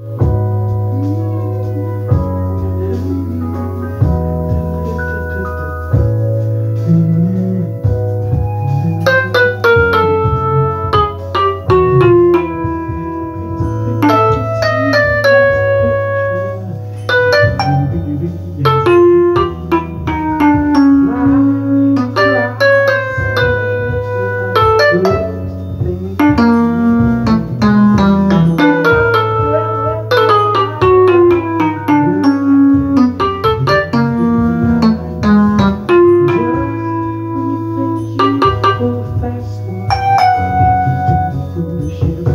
you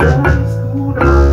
Sunday school.